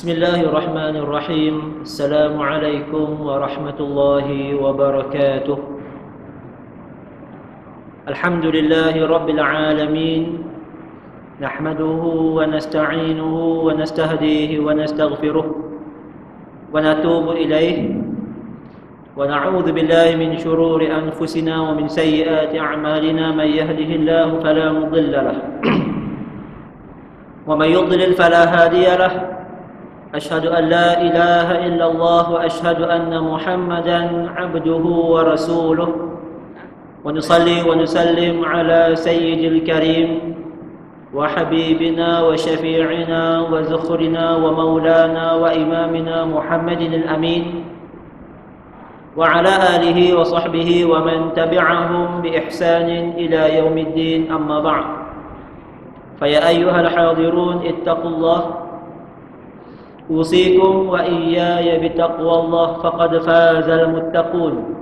بسم الله الرحمن الرحيم السلام عليكم ورحمة الله وبركاته الحمد لله رب العالمين نحمده ونستعينه ونستهديه ونستغفره ونتوب إليه ونعوذ بالله من شرور أنفسنا ومن سيئات أعمالنا من يهده الله فلا مضل له ومن يضلل فلا هادي له أشهد أن لا إله إلا الله وأشهد أن محمدا عبده ورسوله. ونصلي ونسلم على سيد الكريم وحبيبنا وشفيعنا وزخرنا ومولانا وإمامنا محمد الأمين وعلى آله وصحبه ومن تبعهم بإحسان إلى يوم الدين. أما بعد فيا أيها الحاضرون اتقوا الله أوصيكم وإياي بتقوى الله فقد فاز المتقون.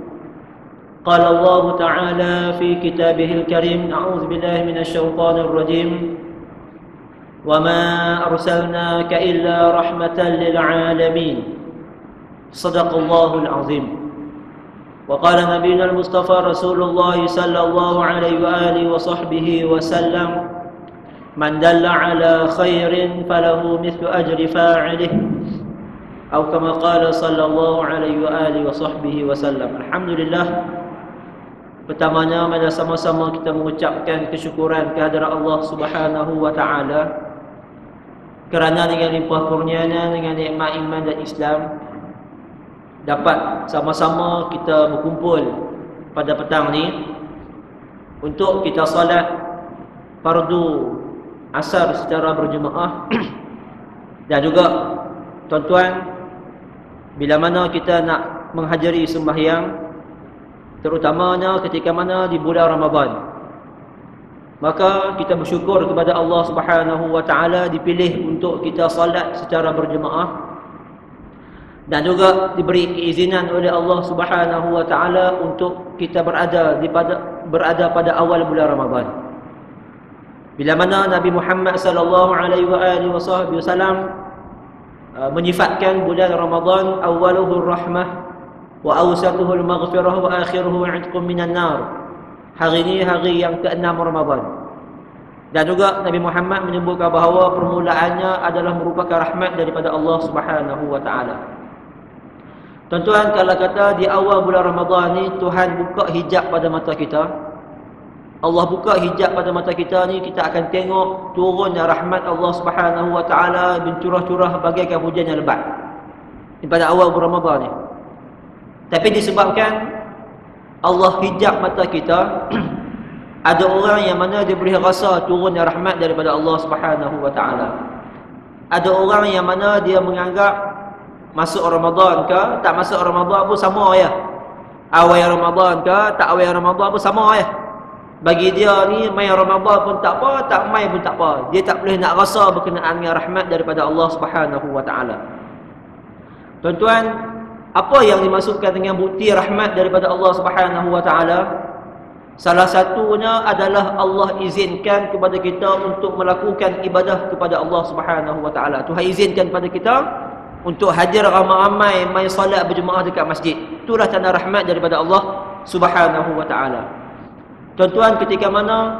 قال الله تعالى في كتابه الكريم أعوذ بالله من الشيطان الرجيم. وما أرسلناك إلا رحمة للعالمين. صدق الله العظيم. وقال نبينا المصطفى رسول الله صلى الله عليه وآله وصحبه وسلم من دل على خير فله مثل أجر فاعله أو كما قال صلى الله عليه وآله وصحبه وسلم الحمد لله Pertamanya mana sama-sama kita mengucapkan kesyukuran kehadirat Allah Subhanahu wa taala kerana dengan limpah kurnianya dengan nikmat iman dan Islam dapat sama-sama kita berkumpul pada petang ni untuk kita salat fardu asar secara berjemaah. Dan juga tuan-tuan bila mana kita nak menghajari sembahyang terutamanya ketika mana di bulan Ramadan maka kita bersyukur kepada Allah Subhanahu wa taala dipilih untuk kita salat secara berjemaah. Dan juga diberi keizinan oleh Allah Subhanahu wa taala untuk kita berada di pada berada pada awal bulan Ramadan bila mana Nabi Muhammad sallallahu alaihi wasallam menyifatkan bulan Ramadan awaluhu rahmah wa awsatuhu al-maghfirah wa akhiruhu 'itqun minan nar. Hari ini hari yang ke-6 Ramadan. Dan juga Nabi Muhammad menyebutkan bahawa permulaannya adalah merupakan rahmat daripada Allah Subhanahu wa taala. Tuan-tuan kalau kata di awal bulan Ramadan ni Tuhan buka hijab pada mata kita. Allah buka hijab pada mata kita ni kita akan tengok turunnya rahmat Allah Subhanahu wa taala bencurah-curah bagaikan hujan yang lebat. Pada awal bulan Ramadan ni. Tapi disebabkan Allah hijab mata kita ada orang yang mana dia boleh rasa turunnya rahmat daripada Allah Subhanahu wa taala. Ada orang yang mana dia menganggap masuk Ramadan ke tak masuk Ramadan pun sama ya. Awal Ramadan ke tak awal Ramadan pun sama ya. Bagi dia ni main Ramadan pun tak apa, tak main pun tak apa. Dia tak boleh nak rasa berkenaan dengan rahmat daripada Allah Subhanahu wa taala. Tuan-tuan, apa yang dimaksudkan dengan bukti rahmat daripada Allah Subhanahu wa taala? Salah satunya adalah Allah izinkan kepada kita untuk melakukan ibadah kepada Allah Subhanahu wa taala. Tuhan izinkan kepada kita untuk hadir ramai-ramai mai solat berjemaah dekat masjid. Itulah tanda rahmat daripada Allah Subhanahu wa taala. Tuan-tuan ketika mana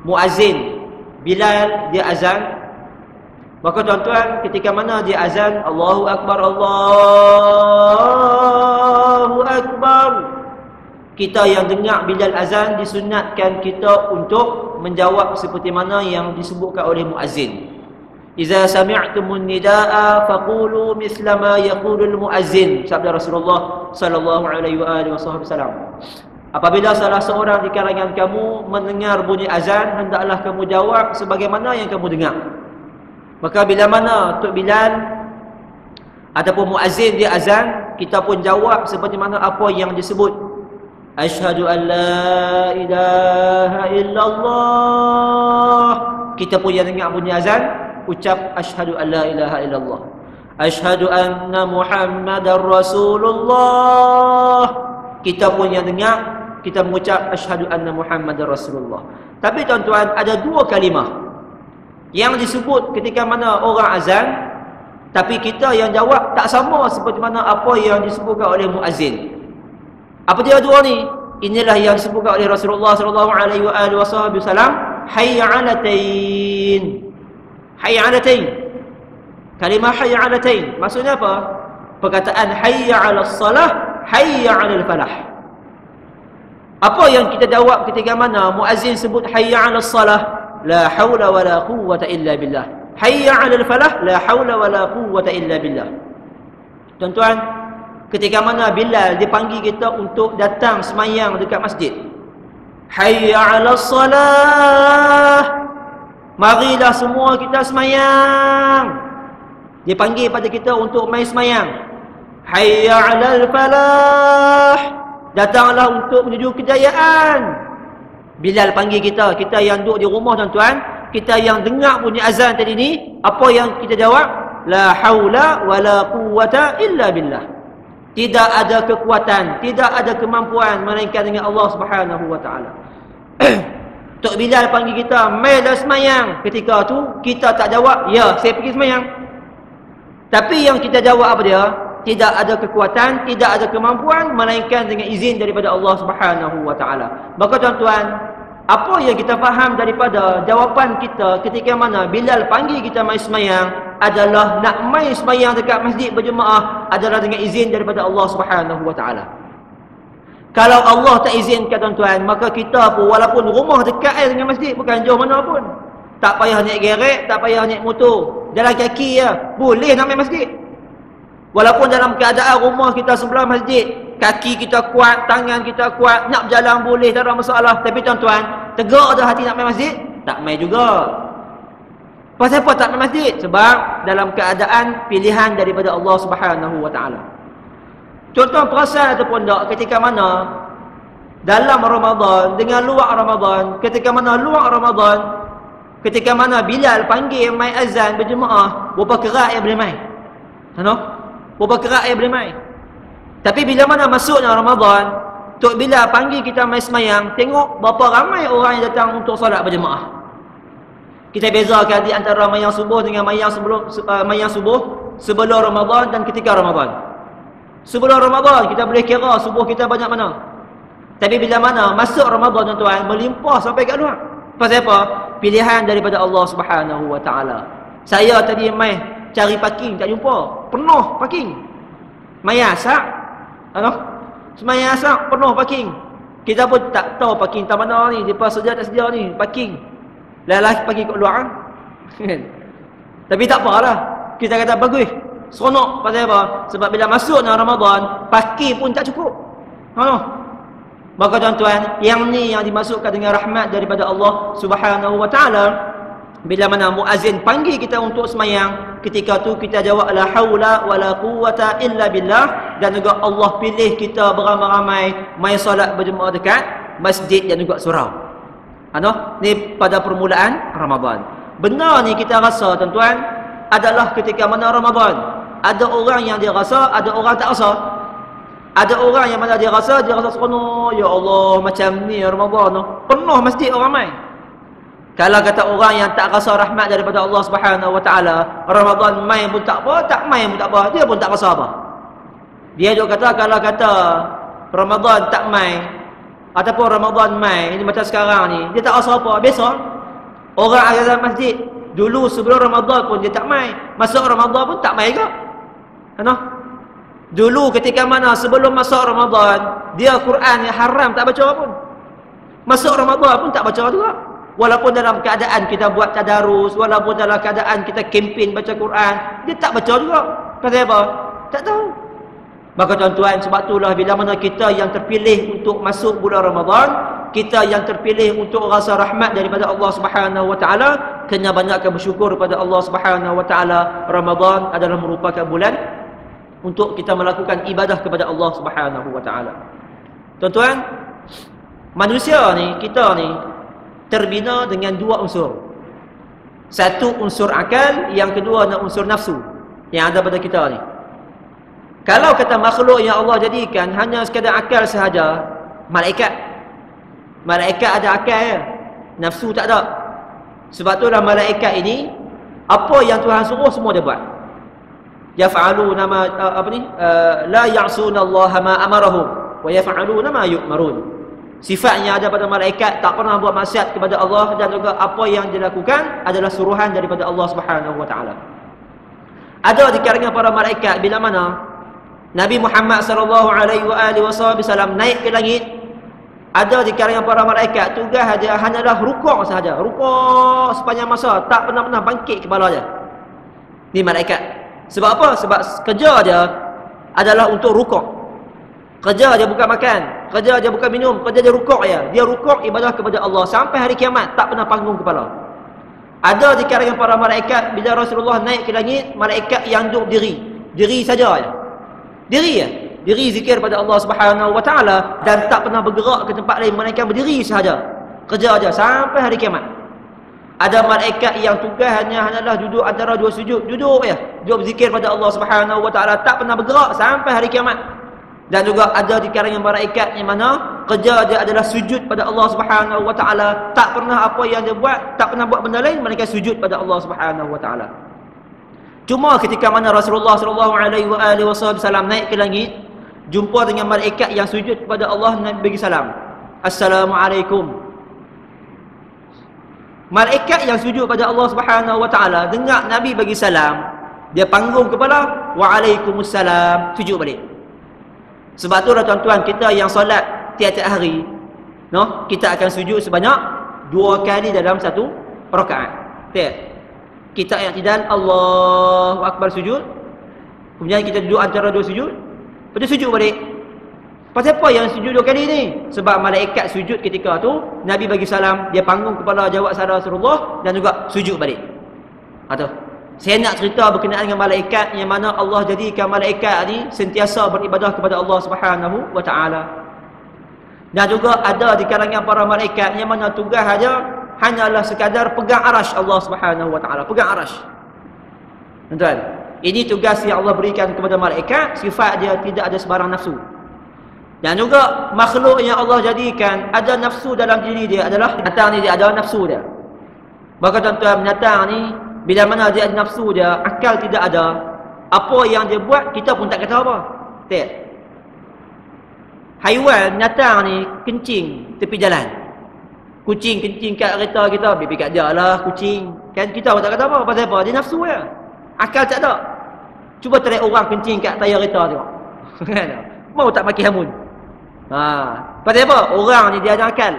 muazin Bilal dia azan Maka tuan-tuan ketika mana dia azan Allahu Akbar Allahu Akbar Kita yang dengar Bilal azan disunatkan kita untuk menjawab seperti mana yang disebutkan oleh muazzin. Iza sami'tumun nidaa faqulu mithla ma yaqulul muazzin. Sabda Rasulullah sallallahu alaihi wa alihi wasallam. Apabila salah seorang di kalangan kamu mendengar bunyi azan, hendaklah kamu jawab sebagaimana yang kamu dengar. Maka bila mana Tok Bilal ataupun muazzin dia azan, kita pun jawab seperti mana apa yang disebut. Asyhadu an la ilaha illallah. Kita pun yang dengar bunyi azan, ucap asyhadu an la ilaha illallah. Asyhadu anna Muhammadar Rasulullah. Kita pun yang dengar, kita mengucap asyhadu anna Muhammadar Rasulullah. Tapi tuan-tuan, ada dua kalimah yang disebut ketika mana orang azan Tapi kita yang jawab tak sama seperti mana apa yang disebutkan oleh muazzin. Apa dia dua ni? Inilah yang disebutkan oleh Rasulullah sallallahu alaihi wasallam, hayya 'alatain. Hayya 'alatain. Kalimah hayya 'alatain maksudnya apa? Perkataan hayya 'alas salah, hayya 'alal falah. Apa yang kita jawab ketika mana muazzin sebut hayya 'alas salah? La haula wala quwwata illa billah. Hayya 'alal falah la haula wala quwwata illa billah. Tuan-tuan, ketika mana Bilal dipanggil kita untuk datang semayang dekat masjid. Hayya 'alas salah. Marilah semua kita semayang. Dia panggil pada kita untuk mai semayang. Hayya 'alal falah. Datanglah untuk menuju kejayaan. Bilal panggil kita, kita yang duduk di rumah tuan-tuan, kita yang dengar bunyi azan tadi ni, apa yang kita jawab? La haula wa la quwwata illa billah. Tidak ada kekuatan, tidak ada kemampuan melainkan dengan Allah Subhanahu wa taala. Tok Bilal panggil kita, "Mai dah semayang." Ketika tu kita tak jawab, "Ya, saya pergi semayang." Tapi yang kita jawab apa dia? Tidak ada kekuatan, tidak ada kemampuan melainkan dengan izin daripada Allah Subhanahu wa taala. Maka tuan-tuan, apa yang kita faham daripada jawapan kita ketika mana Bilal panggil kita mai semayang adalah nak mai semayang dekat masjid berjemaah adalah dengan izin daripada Allah Subhanahu wa taala. Kalau Allah tak izinkan tuan-tuan, maka kita pun walaupun rumah dekat dengan masjid bukan jauh mana pun. Tak payah naik gerek, tak payah naik motor. Jalan kaki ya, boleh nak mai masjid. Walaupun dalam keadaan rumah kita sebelah masjid, kaki kita kuat, tangan kita kuat, nak berjalan boleh, tak ada masalah. Tapi tuan-tuan, tegak dah hati nak main masjid? Tak main juga. Pasal apa tak main masjid? Sebab dalam keadaan pilihan daripada Allah Subhanahu Taala. Contoh perasan ataupun tak ketika mana dalam Ramadan dengan luar Ramadan, ketika mana luar Ramadan, ketika mana Bilal panggil main azan berjemaah, berapa kerat yang boleh main? Tahu? Berapa kerat yang boleh main? Tapi bila mana masuknya Ramadan, Tok Bila panggil kita mai semayang, tengok berapa ramai orang yang datang untuk solat berjemaah. Kita bezakan di antara mayang subuh dengan mayang sebelum uh, mayang subuh sebelum Ramadan dan ketika Ramadan. Sebelum Ramadan kita boleh kira subuh kita banyak mana. Tapi bila mana masuk Ramadan tuan-tuan melimpah sampai kat luar. Pasal apa? Pilihan daripada Allah Subhanahu Wa Taala. Saya tadi mai cari parking tak jumpa. Penuh parking. Asak ano? Semayang asap penuh parking. Kita pun tak tahu parking tak mana ni. Depa sedia tak sedia ni parking. Lalah parking kat luar. Kan? Tapi tak apalah. Kita kata bagus. Seronok pasal apa? Sebab bila masuk dalam Ramadan, parking pun tak cukup. Ano? Maka tuan-tuan, yang ni yang dimasukkan dengan rahmat daripada Allah Subhanahu Wa Taala bila mana muazin panggil kita untuk semayang, ketika tu kita jawab la haula wala quwata illa billah dan juga Allah pilih kita beramai-ramai mai solat berjemaah dekat masjid dan juga surau. Ano? Ni pada permulaan Ramadan. Benar ni kita rasa tuan-tuan adalah ketika mana Ramadan. Ada orang yang dia rasa, ada orang tak rasa. Ada orang yang mana dia rasa, dia rasa seronok. Ya Allah, macam ni Ramadan. Penuh masjid orang main. Kalau kata orang yang tak rasa rahmat daripada Allah Subhanahu Wa Taala, Ramadan main pun tak apa, tak main pun tak apa, dia pun tak rasa apa. Dia juga kata kalau kata Ramadan tak main ataupun Ramadan main ini macam sekarang ni, dia tak rasa apa. Biasa orang dalam masjid dulu sebelum Ramadan pun dia tak main, masuk Ramadan pun tak main juga. Kan? Dulu ketika mana sebelum masuk Ramadan, dia Quran yang haram tak baca pun. Masuk Ramadan pun tak baca juga. Walaupun dalam keadaan kita buat tadarus, walaupun dalam keadaan kita kempen baca Quran, dia tak baca juga. Pasal apa? Tak tahu. Maka tuan-tuan, sebab itulah bila mana kita yang terpilih untuk masuk bulan Ramadan, kita yang terpilih untuk rasa rahmat daripada Allah Subhanahu Wa Taala, kena banyakkan bersyukur kepada Allah Subhanahu Wa Taala. Ramadan adalah merupakan bulan untuk kita melakukan ibadah kepada Allah Subhanahu Wa Taala. Tuan-tuan, manusia ni, kita ni, terbina dengan dua unsur. Satu unsur akal, yang kedua unsur nafsu yang ada pada kita ni. Kalau kata makhluk yang Allah jadikan hanya sekadar akal sahaja, malaikat. Malaikat ada akal ya. Nafsu tak ada. Sebab itulah malaikat ini apa yang Tuhan suruh semua dia buat. yaf'aluna ma uh, apa ni uh, la ya'suna Allah ma amarahum wa yaf'aluna ma yu'marun sifatnya ada pada malaikat tak pernah buat maksiat kepada Allah dan juga apa yang dilakukan adalah suruhan daripada Allah Subhanahu wa taala ada di kalangan para malaikat bila mana Nabi Muhammad sallallahu alaihi wasallam naik ke langit ada di kalangan para malaikat tugas dia hanyalah rukuk sahaja rukuk sepanjang masa tak pernah-pernah bangkit kepala dia ni malaikat sebab apa? Sebab kerja dia adalah untuk rukuk. Kerja dia bukan makan. Kerja dia bukan minum. Kerja dia rukuk ya. Dia rukuk ibadah kepada Allah. Sampai hari kiamat tak pernah panggung kepala. Ada di kalangan para malaikat. Bila Rasulullah naik ke langit. Malaikat yang duduk diri. Diri saja ya. Diri ya. Diri zikir pada Allah subhanahu wa ta'ala. Dan tak pernah bergerak ke tempat lain. Malaikat berdiri sahaja. Kerja aja sampai hari kiamat. Ada malaikat yang tugas hanya hanyalah duduk antara dua sujud. Duduk ya. Duduk berzikir pada Allah Subhanahu Wa Taala tak pernah bergerak sampai hari kiamat. Dan juga ada di kalangan malaikat yang mana kerja dia adalah sujud pada Allah Subhanahu Wa Taala. Tak pernah apa yang dia buat, tak pernah buat benda lain mereka sujud pada Allah Subhanahu Wa Taala. Cuma ketika mana Rasulullah sallallahu alaihi wasallam naik ke langit, jumpa dengan malaikat yang sujud kepada Allah Nabi bagi salam. Assalamualaikum Malaikat yang sujud pada Allah Subhanahu Wa Taala dengar Nabi bagi salam, dia panggung kepala, Waalaikumsalam, sujud balik. Sebab tu lah tuan-tuan kita yang solat tiap-tiap hari, no, kita akan sujud sebanyak dua kali dalam satu rakaat. Tiap. Kita yang tidak Allahu Akbar sujud, kemudian kita duduk antara dua sujud, lepas tu sujud balik. Pasal apa yang sujud dua kali ni? Sebab malaikat sujud ketika tu, Nabi bagi salam, dia panggung kepala jawab salam Rasulullah dan juga sujud balik. Atau saya nak cerita berkenaan dengan malaikat yang mana Allah jadikan malaikat ni sentiasa beribadah kepada Allah Subhanahu wa taala. Dan juga ada di kalangan para malaikat yang mana tugas aja hanyalah sekadar pegang arash Allah Subhanahu wa taala, pegang arash. Tuan-tuan, ini tugas yang Allah berikan kepada malaikat, sifat dia tidak ada sebarang nafsu. Dan juga makhluk yang Allah jadikan ada nafsu dalam diri dia adalah binatang ni dia ada nafsu dia. Maka tuan-tuan binatang ni bila mana dia ada nafsu dia, akal tidak ada. Apa yang dia buat kita pun tak kata apa. Tak. Haiwan binatang ni kencing tepi jalan. Kucing kencing kat kereta kita, bibi kat dia lah kucing. Kan kita pun tak kata apa. Pasal apa? Dia nafsu dia. Akal tak ada. Cuba tarik orang kencing kat tayar kereta tengok. Kan? Mau tak maki hamun. Ha, pasal apa? Orang ni dia ada akal.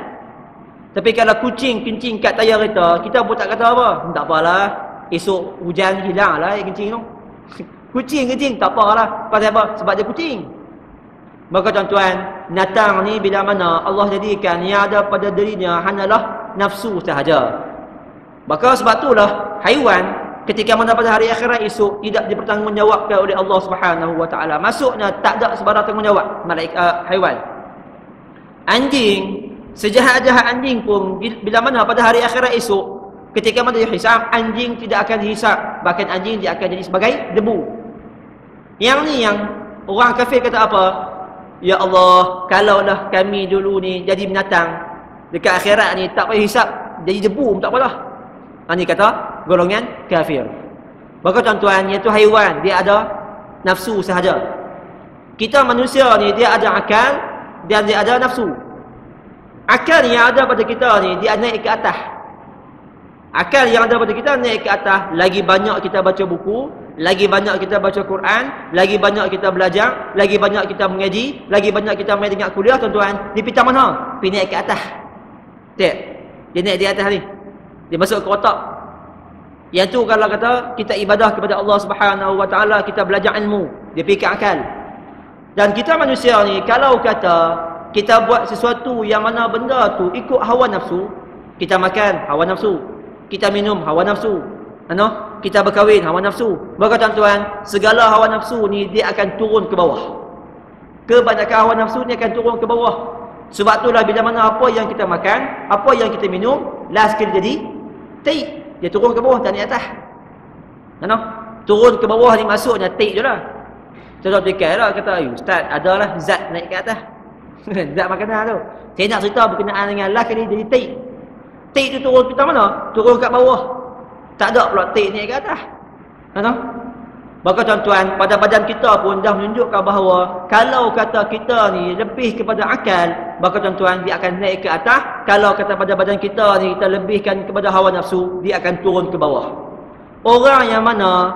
Tapi kalau kucing kencing kat tayar kereta, kita pun tak kata apa. Tak apalah. Esok hujan hilang lah yang kencing tu. kucing kencing tak apalah. Pasal apa? Sebab dia kucing. Maka tuan-tuan, natang ni bila mana Allah jadikan yang ada pada dirinya hanyalah nafsu sahaja. Maka sebab itulah haiwan ketika mana pada hari akhirat esok tidak dipertanggungjawabkan oleh Allah Subhanahu wa taala. Maksudnya tak ada sebarang tanggungjawab malaikat uh, haiwan. Anjing, sejahat-jahat anjing pun bila mana pada hari akhirat esok, ketika mana dia hisap, anjing tidak akan dihisap. Bahkan anjing dia akan jadi sebagai debu. Yang ni yang orang kafir kata apa? Ya Allah, kalaulah kami dulu ni jadi binatang, dekat akhirat ni tak payah hisap, jadi debu pun tak apalah. Ini ha, kata golongan kafir. Maka tuan-tuan, iaitu haiwan, dia ada nafsu sahaja. Kita manusia ni, dia ada akal, dan dia ada nafsu. Akal yang ada pada kita ni dia naik ke atas. Akal yang ada pada kita naik ke atas, lagi banyak kita baca buku, lagi banyak kita baca Quran, lagi banyak kita belajar, lagi banyak kita mengaji, lagi banyak kita main dengan kuliah tuan-tuan, di pita mana? Pi naik ke atas. Tak. Dia naik di atas ni. Dia masuk ke otak. Yang tu kalau kata kita ibadah kepada Allah Subhanahu Wa Taala, kita belajar ilmu, dia fikir akal. Dan kita manusia ni kalau kata kita buat sesuatu yang mana benda tu ikut hawa nafsu, kita makan hawa nafsu, kita minum hawa nafsu, ano? Kita berkahwin hawa nafsu. Maka tuan-tuan, segala hawa nafsu ni dia akan turun ke bawah. Kebanyakan hawa nafsu ni akan turun ke bawah. Sebab itulah bila mana apa yang kita makan, apa yang kita minum, last kali jadi taik. Dia turun ke bawah tak naik atas. Ano? Turun ke bawah ni maksudnya taik je lah. Contoh fikir lah kata, Ustaz adalah zat naik ke atas. zat makanan tu. Saya nak cerita berkenaan dengan lah kali jadi tik. Tik tu turun kita mana? Turun kat bawah. Tak ada pula tik naik ke atas. Kata? Maka tuan-tuan, pada badan kita pun dah menunjukkan bahawa kalau kata kita ni lebih kepada akal, maka tuan-tuan dia akan naik ke atas. Kalau kata pada badan kita ni kita lebihkan kepada hawa nafsu, dia akan turun ke bawah. Orang yang mana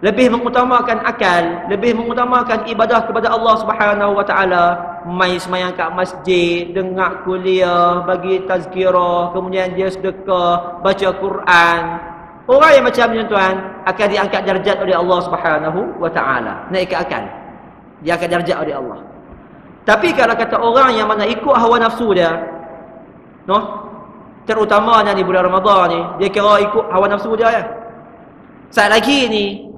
lebih mengutamakan akal, lebih mengutamakan ibadah kepada Allah Subhanahu Wa Taala, mai semayang kat masjid, dengar kuliah, bagi tazkirah, kemudian dia sedekah, baca Quran, Orang yang macam ni tuan akan diangkat darjat oleh Allah Subhanahu wa taala. Naik ke akal. Dia akan darjat oleh Allah. Tapi kalau kata orang yang mana ikut hawa nafsu dia, noh, terutamanya di bulan Ramadan ni, dia kira ikut hawa nafsu dia ya. Saat lagi ni,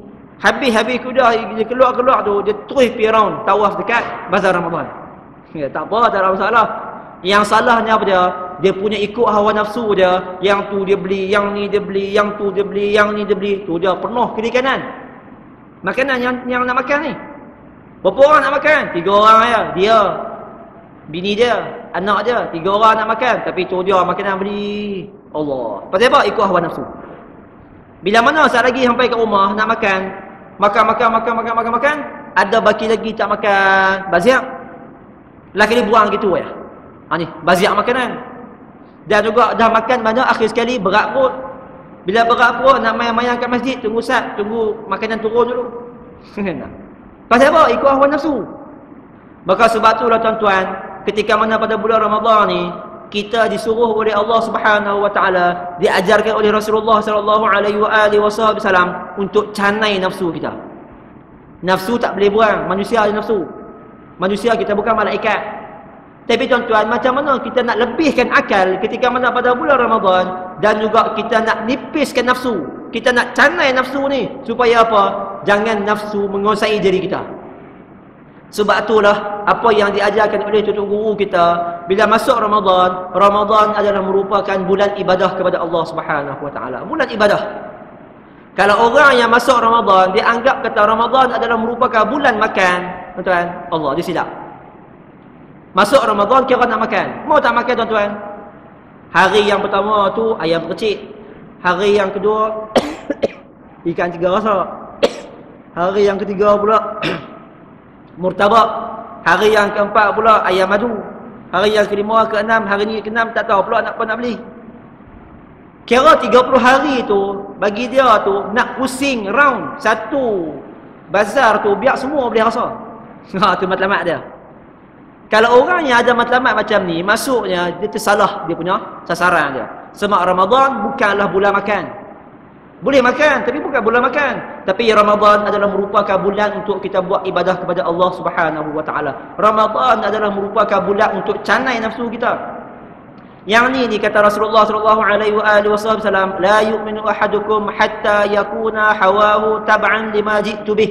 habis-habis kuda dia keluar-keluar tu, dia terus pergi round tawaf dekat bazar Ramadan. Ya, tak apa, tak ada masalah. Yang salahnya apa dia? dia punya ikut hawa nafsu dia. Yang tu dia beli yang ni dia beli yang tu dia beli yang ni dia beli. Tu dia penuh kiri kanan makanan yang yang nak makan ni? Berapa orang nak makan? Tiga orang aja. Dia bini dia anak dia tiga orang nak makan. Tapi tu dia makanan beli. Allah. Pasal apa? Ikut hawa nafsu. Bila mana saat lagi sampai ke rumah nak makan makan makan makan makan makan makan ada baki lagi tak makan baziak laki dia buang gitu ya ha ni baziak makanan dan juga dah makan banyak akhir sekali berat perut. Bila berat perut nak main-main kat masjid tunggu sat, tunggu makanan turun dulu. Pasal apa? Ikut hawa nafsu. Maka sebab itulah tuan-tuan, ketika mana pada bulan Ramadan ni kita disuruh oleh Allah Subhanahu wa taala, diajarkan oleh Rasulullah sallallahu alaihi wasallam untuk canai nafsu kita. Nafsu tak boleh buang, manusia ada nafsu. Manusia kita bukan malaikat. Tapi tuan-tuan, macam mana kita nak lebihkan akal ketika mana pada bulan Ramadan dan juga kita nak nipiskan nafsu. Kita nak canai nafsu ni supaya apa? Jangan nafsu menguasai diri kita. Sebab itulah apa yang diajarkan oleh tuan guru kita bila masuk Ramadan, Ramadan adalah merupakan bulan ibadah kepada Allah Subhanahu Wa Taala. Bulan ibadah. Kalau orang yang masuk Ramadan dia anggap kata Ramadan adalah merupakan bulan makan, tuan-tuan, Allah dia silap. Masuk Ramadan kira nak makan. Mau tak makan tuan-tuan? Hari yang pertama tu ayam kecil. Hari yang kedua ikan tiga rasa. Hari yang ketiga pula murtabak. Hari yang keempat pula ayam madu. Hari yang kelima, keenam, hari ni keenam tak tahu pula nak apa nak beli. Kira 30 hari tu bagi dia tu nak pusing round satu bazar tu biar semua boleh rasa. Ha tu matlamat dia. Kalau orang yang ada matlamat macam ni, masuknya dia tersalah dia punya sasaran dia. Semak Ramadan bukanlah bulan makan. Boleh makan, tapi bukan bulan makan. Tapi Ramadan adalah merupakan bulan untuk kita buat ibadah kepada Allah Subhanahu Wa Taala. Ramadan adalah merupakan bulan untuk canai nafsu kita. Yang ni ni kata Rasulullah sallallahu alaihi wasallam, la yu'minu ahadukum hatta yakuna hawahu tab'an lima ji'tu bih.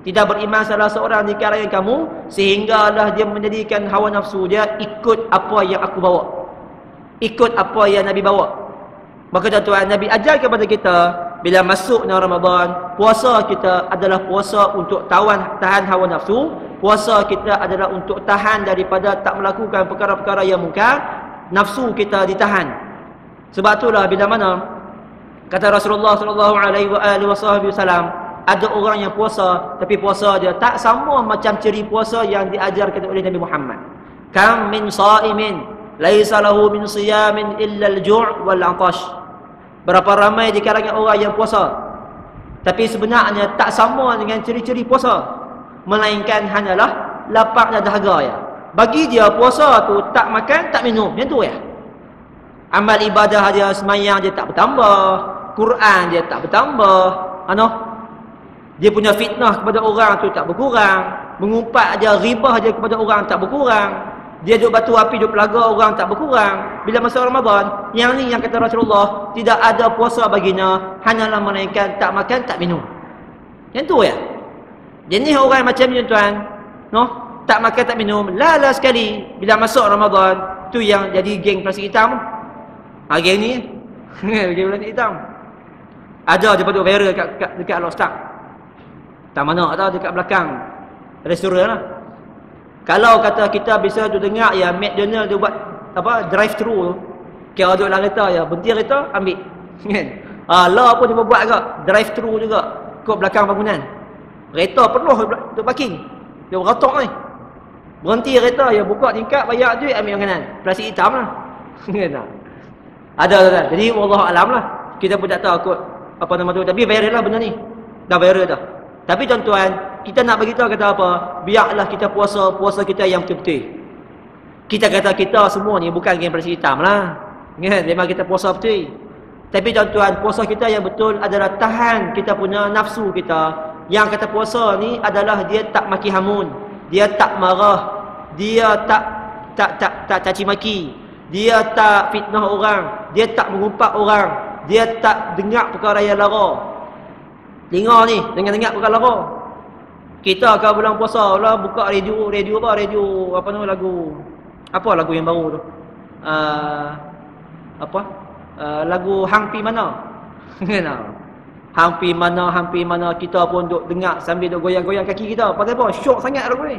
Tidak beriman salah seorang di kalangan kamu sehinggalah dia menjadikan hawa nafsu dia ikut apa yang aku bawa. Ikut apa yang Nabi bawa. Maka tuan Nabi ajar kepada kita bila masuk Ramadan, puasa kita adalah puasa untuk tawan tahan hawa nafsu, puasa kita adalah untuk tahan daripada tak melakukan perkara-perkara yang mungkar, nafsu kita ditahan. Sebab itulah bila mana kata Rasulullah sallallahu alaihi wasallam ada orang yang puasa tapi puasa dia tak sama macam ciri puasa yang diajarkan oleh Nabi Muhammad. Kam min sa'imin laisa lahu min siyamin illa al-ju' wal 'atash. Berapa ramai di kalangan orang yang puasa tapi sebenarnya tak sama dengan ciri-ciri puasa melainkan hanyalah lapar dan dahaga ya. Bagi dia puasa tu tak makan tak minum macam tu ya. Amal ibadah dia semayang dia tak bertambah, Quran dia tak bertambah, ano dia punya fitnah kepada orang tu tak berkurang. Mengumpat dia ribah dia kepada orang tak berkurang. Dia duduk batu api duduk pelaga orang tak berkurang. Bila masa Ramadan, yang ni yang kata Rasulullah, tidak ada puasa baginya, hanyalah menaikkan tak makan, tak minum. Yang tu ya. Jenis orang macam ni tuan, no? tak makan, tak minum, lala sekali. Bila masuk Ramadan, tu yang jadi geng plastik hitam. Ha, geng ni, geng plastik hitam. Ada je patut viral dekat, dekat, dekat Al-Ustaz. Tak mana tahu dekat belakang restoran lah. Kalau kata kita bisa tu dengar ya McDonald dia buat apa drive thru tu. Kira duduk dalam kereta ya, berhenti kereta ambil. Kan? ah, lah pun dia buat juga drive thru juga. Kod belakang bangunan. Kereta penuh untuk parking. Dia beratok ni. Berhenti kereta, dia buka tingkap, bayar duit, ambil makanan. Plastik hitam lah. Ada tak? Jadi Allah alam lah. Kita pun tak tahu kot apa nama tu. Tapi viral lah benda ni. Dah viral dah. Tapi tuan-tuan, kita nak beritahu kata apa? Biarlah kita puasa, puasa kita yang betul-betul. Kita kata kita semua ni bukan geng plastik hitam lah. Kan? Memang kita puasa betul. Tapi tuan-tuan, puasa kita yang betul adalah tahan kita punya nafsu kita. Yang kata puasa ni adalah dia tak maki hamun. Dia tak marah. Dia tak tak tak tak caci maki. Dia tak fitnah orang. Dia tak mengumpat orang. Dia tak dengar perkara yang lara. Dengar ni, dengar-dengar perkara lara. Kita kalau bulan puasa lah buka radio, radio apa? Radio apa nama lagu? Apa lagu yang baru tu? Uh, apa? Uh, lagu Hang Pi Mana? hang Pi Mana, Hang Pi Mana kita pun duk dengar sambil duk goyang-goyang kaki kita. Pasal apa? Syok sangat lagu ni.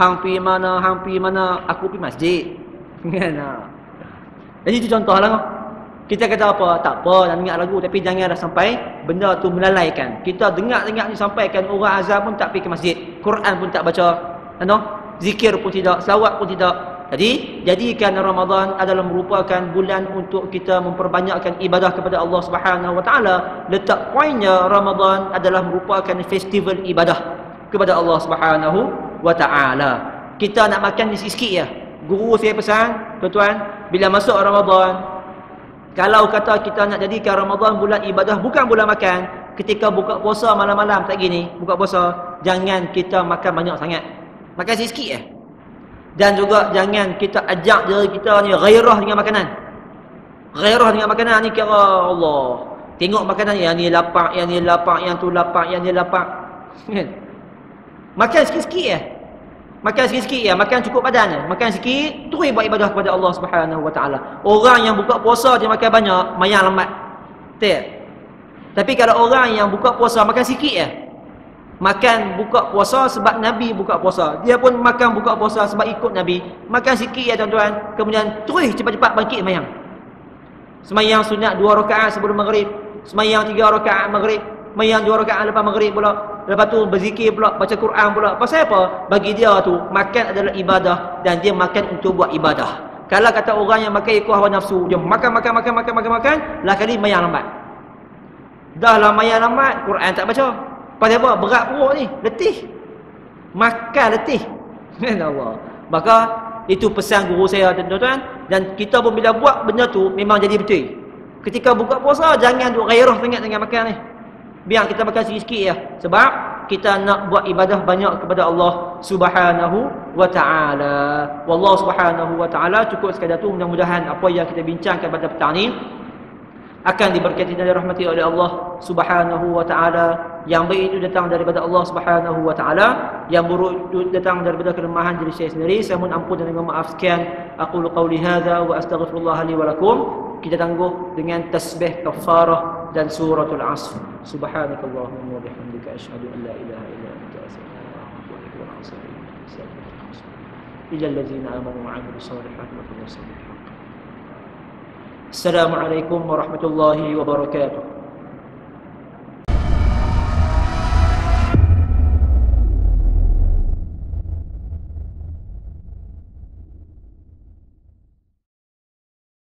Hang Pi Mana, Hang Pi Mana, aku pi masjid. Kan? Jadi itu contohlah. Kita kata apa? Tak apa nak dengar lagu tapi janganlah sampai benda tu melalaikan. Kita dengar-dengar ni sampaikan orang azan pun tak pergi ke masjid. Quran pun tak baca. Ano? Zikir pun tidak, selawat pun tidak. Jadi, jadikan Ramadan adalah merupakan bulan untuk kita memperbanyakkan ibadah kepada Allah Subhanahu Taala. Letak poinnya Ramadan adalah merupakan festival ibadah kepada Allah Subhanahu Taala. Kita nak makan ni sikit ya. Guru saya pesan, tuan-tuan, bila masuk Ramadan, kalau kata kita nak jadikan Ramadan bulan ibadah bukan bulan makan, ketika buka puasa malam-malam tak gini, buka puasa, jangan kita makan banyak sangat. Makan sikit ya. Dan juga jangan kita ajak diri kita ni gairah dengan makanan. Gairah dengan makanan ni kira Allah. Tengok makanan yang ni lapar, yang ni lapar, yang tu lapar, yang ni lapar. Kan? Makan sikit-sikit ya. Makan sikit-sikit ya, makan cukup badan ya. Makan sikit, terus buat ibadah kepada Allah Subhanahu Wa Taala. Orang yang buka puasa dia makan banyak, mayang lambat. Tak? Tapi kalau orang yang buka puasa makan sikit ya, makan buka puasa sebab Nabi buka puasa. Dia pun makan buka puasa sebab ikut Nabi. Makan sikit ya tuan-tuan. Kemudian terus cepat-cepat bangkit semayang. Semayang sunat dua rakaat sebelum maghrib. Semayang tiga rakaat maghrib. Semayang dua rakaat lepas maghrib pula. Lepas tu berzikir pula, baca Quran pula. Pasal apa? Bagi dia tu, makan adalah ibadah dan dia makan untuk buat ibadah. Kalau kata orang yang makan ikut hawa nafsu, dia makan, makan, makan, makan, makan, makan, lah kali mayang lambat. Dah lah mayang lambat, Quran tak baca. Pasal apa? Berat perut ni. Letih. Makan letih. Ya Allah. Maka itu pesan guru saya tuan-tuan. Dan kita pun bila buat benda tu memang jadi betul. Ketika buka puasa jangan duk gairah sangat dengan makan ni. Biar kita makan sikit-sikit ya. Sebab kita nak buat ibadah banyak kepada Allah Subhanahu wa taala. Wallahu subhanahu wa taala cukup sekadar tu. Mudah-mudahan apa yang kita bincangkan pada petang ni akan diberkati dan dirahmati oleh Allah Subhanahu wa taala. Yang baik itu datang daripada Allah Subhanahu wa taala. Yang buruk itu datang daripada kelemahan diri saya sendiri. Saya mohon ampun dan memaafkan aku qauli hadza wa astaghfirullah li wa lakum kita tangguh dengan tasbih kafarah dan suratul asr subhanakallahumma wa bihamdika asyhadu an la ilaha illa anta astaghfiruka wa atubu ilaik ila allazina amanu wa 'amilus salihati wa tawasaw bil haqq Assalamualaikum warahmatullahi wabarakatuh